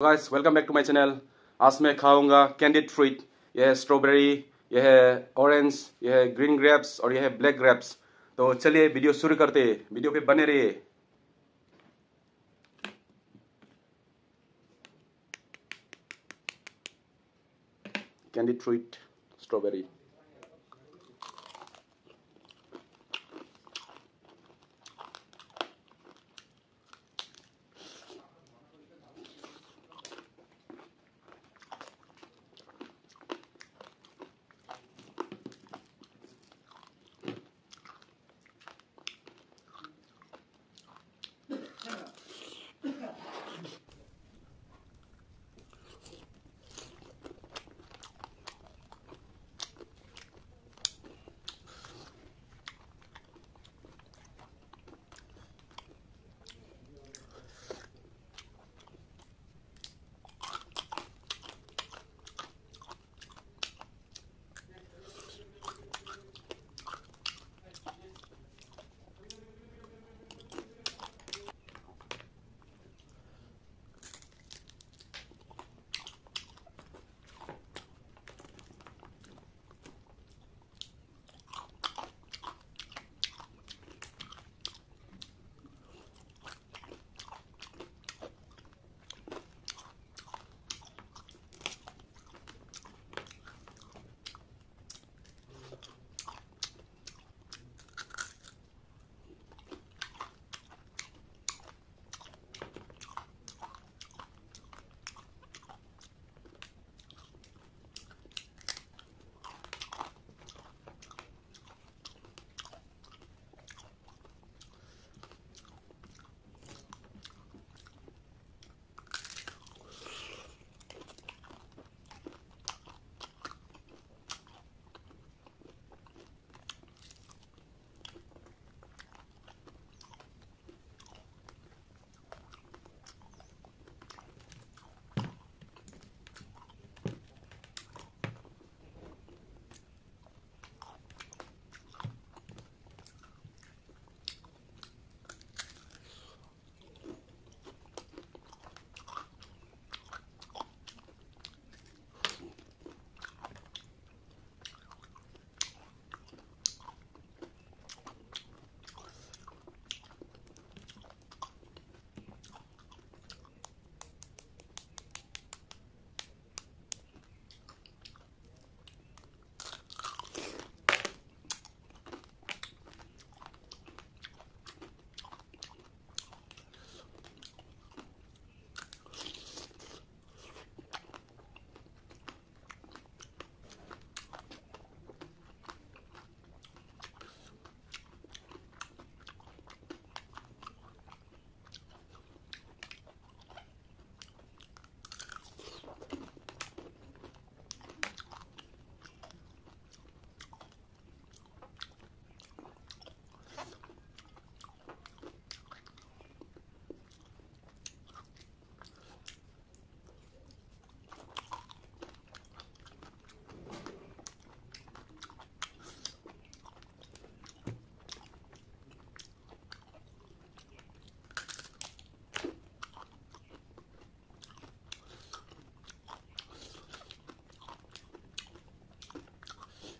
Guys welcome back to my channel आज मैं खाऊँगा कैंडिड फ्रूट यह है स्ट्रॉबेरी यह है ऑरेंज यह है ग्रीन ग्रेप्स और यह है ब्लैक ग्रेप्स तो चलिए वीडियो शुरू करते हैं। वीडियो पे बने रहिए। Candied fruit strawberry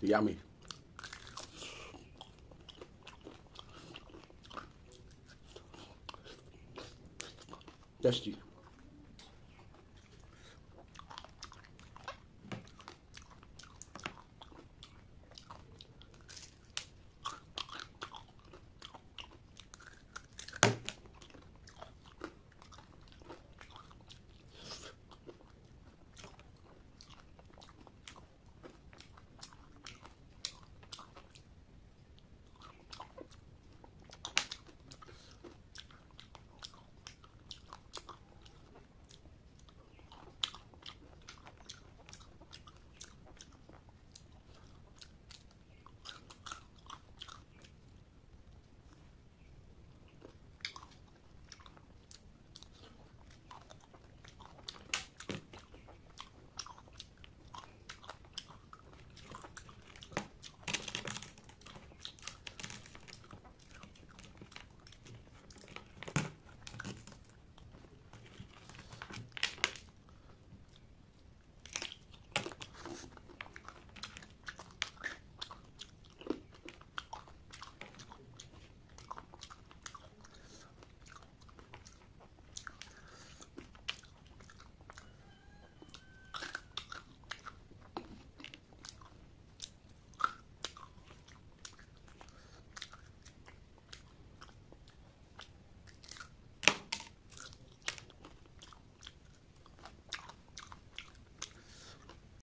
Yummy. That's.